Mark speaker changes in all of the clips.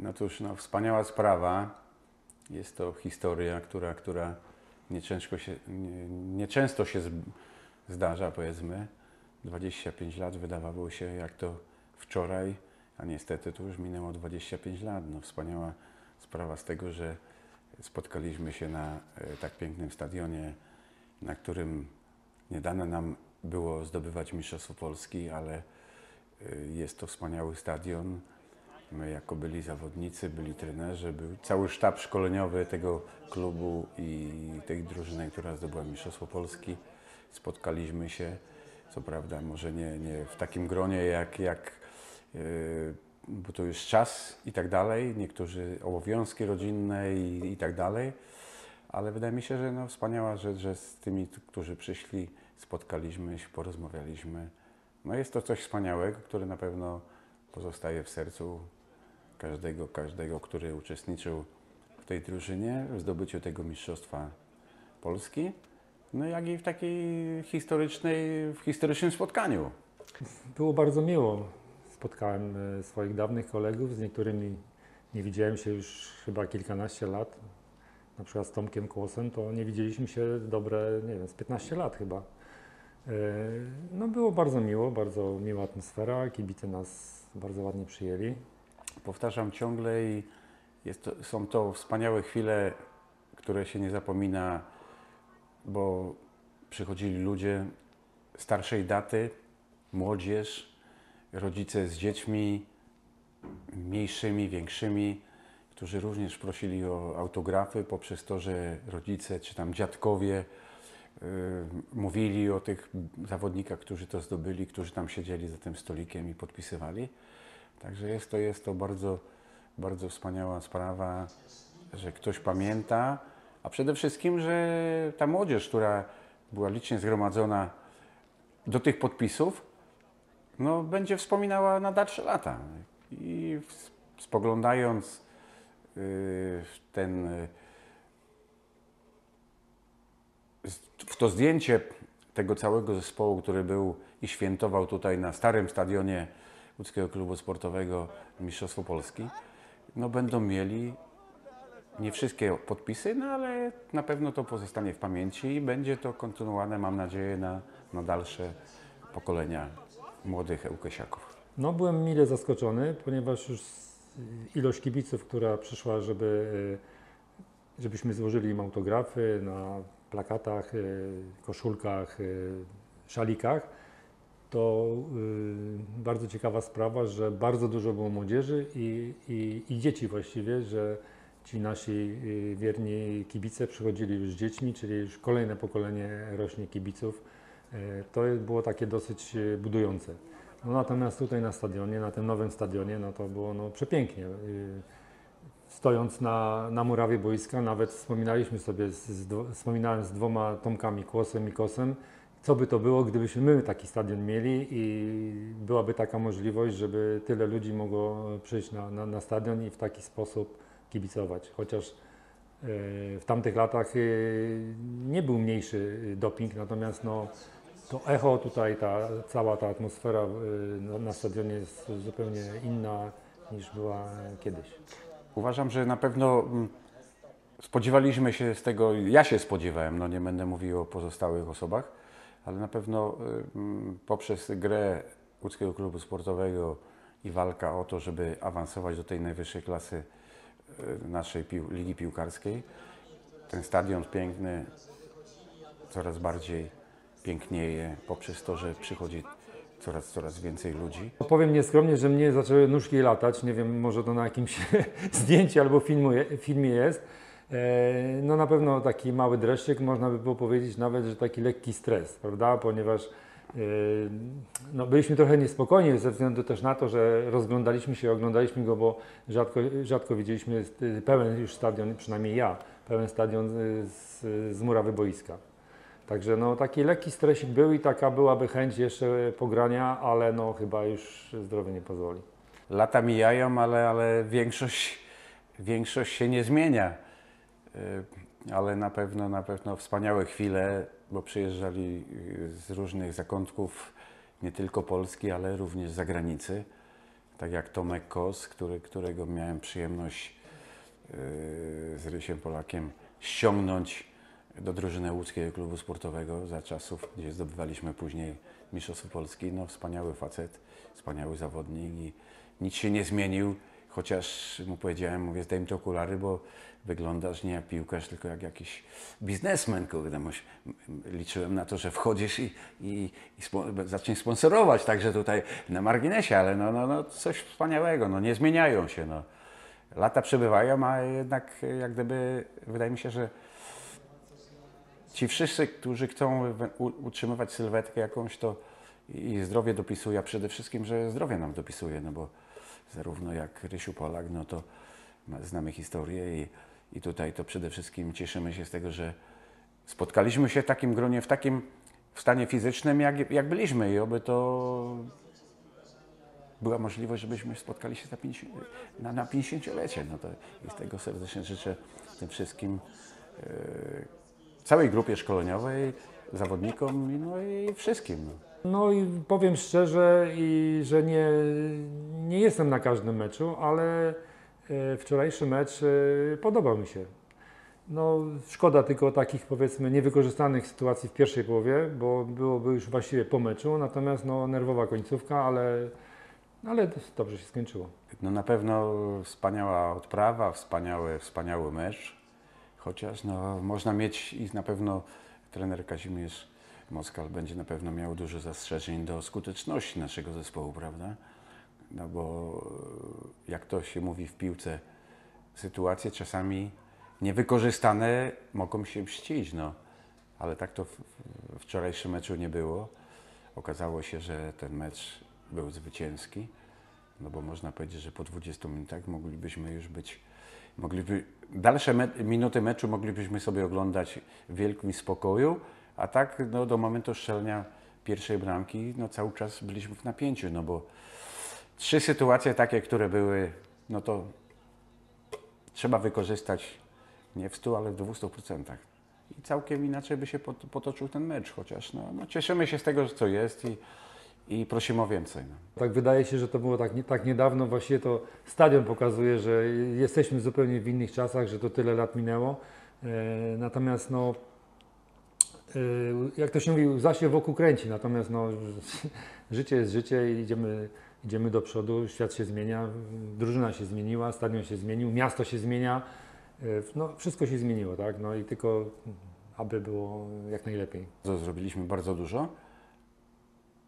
Speaker 1: No cóż, no, wspaniała sprawa. Jest to historia, która, która nieczęsto się, nie, nieczęsto się z- zdarza, powiedzmy. 25 lat wydawało się jak to wczoraj, a niestety to już minęło 25 lat. No, wspaniała sprawa z tego, że spotkaliśmy się na e, tak pięknym stadionie, na którym nie dane nam było zdobywać Mistrzostwo Polski, ale e, jest to wspaniały stadion. My jako byli zawodnicy, byli trenerzy, był cały sztab szkoleniowy tego klubu i tej drużyny, która zdobyła Mistrzostwo Polski. Spotkaliśmy się, co prawda może nie, nie w takim gronie jak, jak yy, bo to już czas i tak dalej, niektórzy obowiązki rodzinne i, i tak dalej, ale wydaje mi się, że no, wspaniała rzecz, że z tymi, którzy przyszli, spotkaliśmy się, porozmawialiśmy. No jest to coś wspaniałego, które na pewno pozostaje w sercu każdego, każdego, który uczestniczył w tej drużynie, w zdobyciu tego mistrzostwa Polski. No jak i w takiej historycznej, w historycznym spotkaniu.
Speaker 2: Było bardzo miło. Spotkałem e, swoich dawnych kolegów, z niektórymi nie widziałem się już chyba kilkanaście lat. Na przykład z Tomkiem Kłosem, to nie widzieliśmy się dobre, nie wiem, z 15 lat chyba. E, No było bardzo miło, bardzo miła atmosfera, kibice nas bardzo ładnie przyjęli.
Speaker 1: Powtarzam ciągle i to, są to wspaniałe chwile, które się nie zapomina, bo przychodzili ludzie starszej daty, młodzież, rodzice z dziećmi, mniejszymi, większymi, którzy również prosili o autografy poprzez to, że rodzice czy tam dziadkowie y, mówili o tych zawodnikach, którzy to zdobyli, którzy tam siedzieli za tym stolikiem i podpisywali. Także jest to, jest to bardzo, bardzo wspaniała sprawa, że ktoś pamięta, a przede wszystkim, że ta młodzież, która była licznie zgromadzona do tych podpisów, no, będzie wspominała na dalsze lata. I spoglądając y, ten, y, w to zdjęcie tego całego zespołu, który był i świętował tutaj na starym stadionie Łódzkiego Klubu Sportowego Mistrzostwo Polski, no będą mieli nie wszystkie podpisy, no ale na pewno to pozostanie w pamięci i będzie to kontynuowane, mam nadzieję, na, na dalsze pokolenia młodych Ełkesiaków.
Speaker 2: No, byłem mile zaskoczony, ponieważ już ilość kibiców, która przyszła, żeby, e, żebyśmy złożyli im autografy na plakatach, e, koszulkach, e, szalikach, to y, bardzo ciekawa sprawa, że bardzo dużo było młodzieży i, i, i dzieci właściwie, że ci nasi y, wierni kibice przychodzili już z dziećmi, czyli już kolejne pokolenie rośnie kibiców. E, To było takie dosyć e, budujące. No natomiast tutaj na stadionie, na tym nowym stadionie, no to było no, przepięknie. Y, Stojąc na, na murawie boiska, nawet wspominaliśmy sobie, z, z, wspominałem z dwoma Tomkami, Kłosem i Kosem, co by to było, gdybyśmy my taki stadion mieli i byłaby taka możliwość, żeby tyle ludzi mogło przyjść na, na, na stadion i w taki sposób kibicować. Chociaż e, w tamtych latach e, nie był mniejszy doping, natomiast no, to echo tutaj, ta, cała ta atmosfera na, na stadionie jest zupełnie inna niż była kiedyś.
Speaker 1: Uważam, że na pewno mm, spodziewaliśmy się z tego, ja się spodziewałem, no nie będę mówił o pozostałych osobach, ale na pewno y, mm, poprzez grę Łódzkiego Klubu Sportowego i walka o to, żeby awansować do tej najwyższej klasy y, naszej pił- ligi piłkarskiej, ten stadion piękny coraz bardziej pięknieje poprzez to, że przychodzi coraz, coraz więcej ludzi.
Speaker 2: Powiem nieskromnie, że mnie zaczęły nóżki latać. Nie wiem, może to na jakimś zdjęciu albo filmie jest. E, No na pewno taki mały dreszczyk, można by było powiedzieć nawet, że taki lekki stres, prawda? Ponieważ e, no, byliśmy trochę niespokojni ze względu też na to, że rozglądaliśmy się, oglądaliśmy go, bo rzadko, rzadko widzieliśmy e, pełen już stadion, przynajmniej ja, pełen stadion z, z murawy boiska. Także no, taki lekki stresik był i taka byłaby chęć jeszcze pogrania, ale no chyba już zdrowie nie pozwoli.
Speaker 1: Lata mijają, ale, ale większość, większość się nie zmienia. Y, Ale na pewno, na pewno wspaniałe chwile, bo przyjeżdżali y, z różnych zakątków, nie tylko Polski, ale również z zagranicy. tak jak Tomek Kos, który, którego miałem przyjemność yy, z Rysiem Polakiem ściągnąć do drużyny łódzkiego klubu sportowego za czasów, gdzie zdobywaliśmy później Mistrzostwo Polski. No wspaniały facet, wspaniały zawodnik i nic się nie zmienił, chociaż mu powiedziałem, mówię, zdejm te okulary, bo wyglądasz nie jak piłkarz, tylko jak jakiś biznesmen, kurde. Liczyłem na to, że wchodzisz i, i, i spo, zaczniesz sponsorować, także tutaj na marginesie, ale no, no, no coś wspaniałego, no nie zmieniają się, no. Lata przebywają, a jednak jak gdyby, wydaje mi się, że ci wszyscy, którzy chcą utrzymywać sylwetkę jakąś, to i zdrowie dopisuje, a przede wszystkim, że zdrowie nam dopisuje, no bo zarówno jak Rysiu Polak, no to znamy historię i, i tutaj to przede wszystkim cieszymy się z tego, że spotkaliśmy się w takim gronie, w takim stanie fizycznym, jak, jak byliśmy i oby to była możliwość, żebyśmy spotkali się na 50, na, na 50-lecie. No to i z tego serdecznie życzę tym wszystkim e, całej grupie szkoleniowej, zawodnikom no i wszystkim. No
Speaker 2: i powiem szczerze, i, że nie, nie jestem na każdym meczu, ale e, wczorajszy mecz e, podobał mi się. No, szkoda tylko takich powiedzmy niewykorzystanych sytuacji w pierwszej połowie, bo byłoby już właściwie po meczu, natomiast no, nerwowa końcówka, ale, ale dobrze się skończyło.
Speaker 1: no na pewno wspaniała odprawa, wspaniały, wspaniały mecz, chociaż no, można mieć i na pewno trener Kazimierz Moskal będzie na pewno miał dużo zastrzeżeń do skuteczności naszego zespołu, prawda? No bo e, jak to się mówi w piłce, sytuacje czasami niewykorzystane mogą się mścić, no. Ale tak to w, wczorajszym meczu nie było. Okazało się, że ten mecz był zwycięski, no bo można powiedzieć, że po 20 minutach moglibyśmy już być, mogliby, dalsze me, minuty meczu moglibyśmy sobie oglądać w wielkim spokoju, a tak no, do momentu strzelenia pierwszej bramki, no cały czas byliśmy w napięciu, no bo trzy sytuacje takie, które były, no to trzeba wykorzystać nie w 100, ale w 200%. I całkiem inaczej by się pot- potoczył ten mecz, chociaż no, no cieszymy się z tego, co jest i, i prosimy o więcej. No.
Speaker 2: Tak wydaje się, że to było tak, tak niedawno, właściwie to stadion pokazuje, że jesteśmy zupełnie w innych czasach, że to tyle lat minęło. E, natomiast no, e, jak to się mówi, łza się wokół kręci, natomiast no, życie jest życie i idziemy, idziemy do przodu, świat się zmienia, drużyna się zmieniła, stadion się zmienił, miasto się zmienia, e, no, wszystko się zmieniło, tak? No i tylko aby było jak najlepiej.
Speaker 1: Zrobiliśmy bardzo dużo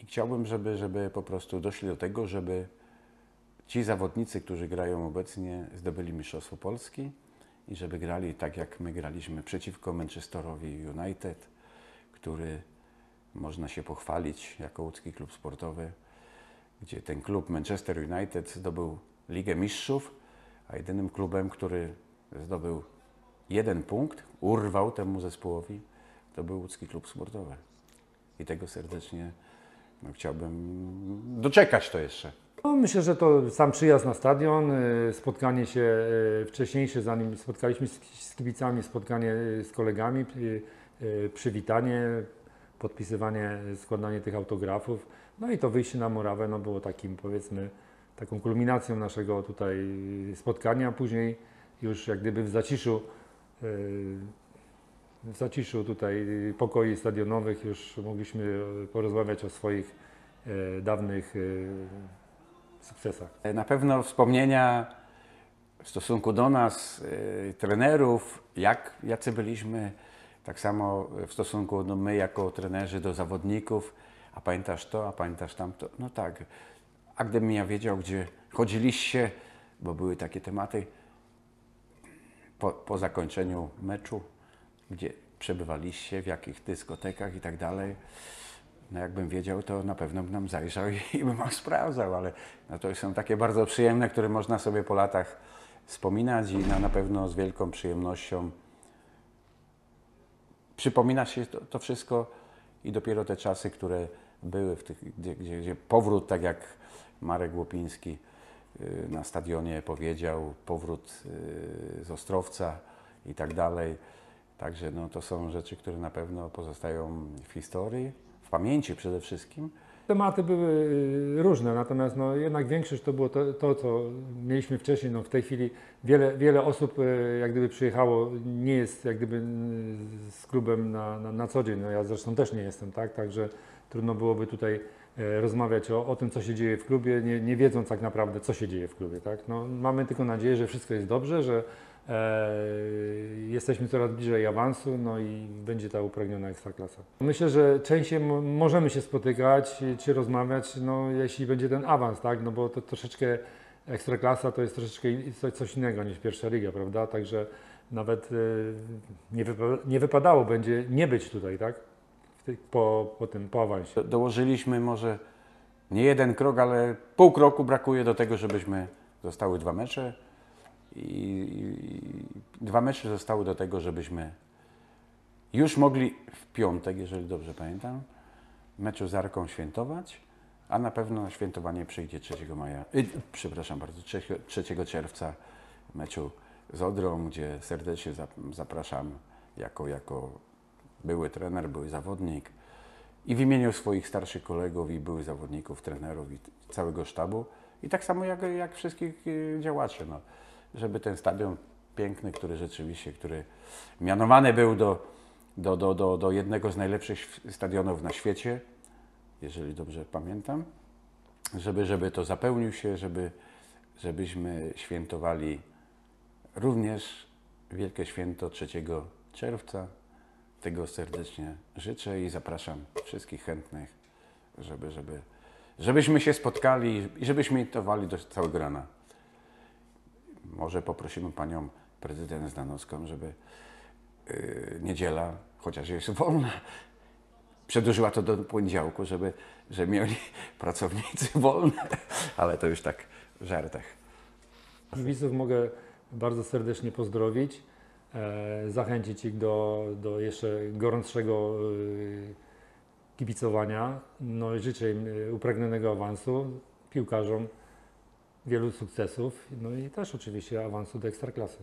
Speaker 1: i chciałbym, żeby, żeby po prostu doszli do tego, żeby ci zawodnicy, którzy grają obecnie, zdobyli Mistrzostwo Polski i żeby grali tak, jak my graliśmy przeciwko Manchesterowi United, który można się pochwalić jako łódzki klub sportowy, gdzie ten klub Manchester United zdobył Ligę Mistrzów, a jedynym klubem, który zdobył jeden punkt, urwał temu zespołowi, to był łódzki klub sportowy. I tego serdecznie no, chciałbym doczekać to jeszcze.
Speaker 2: No, myślę, że to sam przyjazd na stadion, y, spotkanie się y, wcześniejsze, zanim spotkaliśmy z, kibicami, spotkanie y, z kolegami, przywitanie, podpisywanie, składanie tych autografów. No i to wyjście na murawę no, było takim, powiedzmy, taką kulminacją naszego tutaj spotkania. Później już jak gdyby w zaciszu, y, w zaciszu tutaj pokoi stadionowych już mogliśmy porozmawiać o swoich y, dawnych y, sukcesach.
Speaker 1: Na pewno wspomnienia w stosunku do nas, trenerów, jak, jacy byliśmy, tak samo w stosunku do my jako trenerzy do zawodników, a pamiętasz to, a pamiętasz tamto, no tak. A gdybym ja wiedział, gdzie chodziliście, bo były takie tematy, po, po zakończeniu meczu, gdzie przebywaliście, w jakich dyskotekach i tak dalej, no jakbym wiedział, to na pewno bym nam zajrzał i, i bym sprawdzał, ale no to są takie bardzo przyjemne, które można sobie po latach wspominać i na, na pewno z wielką przyjemnością przypomina się to, to wszystko i dopiero te czasy, które były, tych, gdzie, gdzie, gdzie powrót, tak jak Marek Łopiński y, na stadionie powiedział, powrót y, z Ostrowca i tak dalej. Także no, to są rzeczy, które na pewno pozostają w historii, w pamięci przede wszystkim
Speaker 2: Tematy były y, różne, natomiast no, jednak większość to było to, to, co mieliśmy wcześniej. No, w tej chwili wiele, wiele osób y, jak gdyby przyjechało, nie jest jak gdyby y, z klubem na, na, na co dzień. No, ja zresztą też nie jestem, tak? Także trudno byłoby tutaj rozmawiać o, o tym, co się dzieje w klubie, nie, nie wiedząc tak naprawdę, co się dzieje w klubie. Tak? No, mamy tylko nadzieję, że wszystko jest dobrze, że jesteśmy coraz bliżej awansu, no i będzie ta upragniona ekstraklasa. Myślę, że częściej mo- możemy się spotykać czy rozmawiać, no, jeśli będzie ten awans, tak? no bo to troszeczkę ekstraklasa to jest troszeczkę coś innego niż pierwsza liga, prawda? Także nawet e, nie, wypa- nie wypadało będzie nie być tutaj, tak? Po, po tym, po awansie.
Speaker 1: Do- Dołożyliśmy może nie jeden krok, ale pół kroku brakuje do tego, żebyśmy zostały dwa mecze. I, dwa mecze zostały do tego, żebyśmy już mogli w piątek, jeżeli dobrze pamiętam, meczu z Arką świętować, a na pewno świętowanie przyjdzie 3 maja, y, przepraszam bardzo, 3, 3 czerwca meczu z Odrą, gdzie serdecznie zap- zapraszam jako, jako były trener, były zawodnik. I w imieniu swoich starszych kolegów i byłych zawodników, trenerów i całego sztabu. I tak samo jak, jak wszystkich y, działaczy, no, żeby ten stadion piękny, który rzeczywiście, który mianowany był do, do, do, do, do jednego z najlepszych stadionów na świecie, jeżeli dobrze pamiętam, żeby, żeby to zapełnił się, żeby, żebyśmy świętowali również Wielkie Święto 3 czerwca. Tego serdecznie życzę i zapraszam wszystkich chętnych, żeby, żeby, żebyśmy się spotkali i żebyśmy świętowali do całego rana. Może poprosimy panią prezydent Zdanowską, żeby yy, niedziela, chociaż jest wolna, przedłużyła to do poniedziałku, żeby, żeby mieli pracownicy wolne, ale to już tak w żartach.
Speaker 2: Kibiców mogę bardzo serdecznie pozdrowić, e, zachęcić ich do, do jeszcze gorącszego e, kibicowania. No i życzę im e, upragnionego awansu, piłkarzom wielu sukcesów, no i też oczywiście awansu do ekstraklasy.